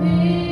You.